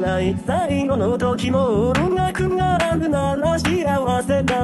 ない。最後の時も音楽がなぬなら幸せだ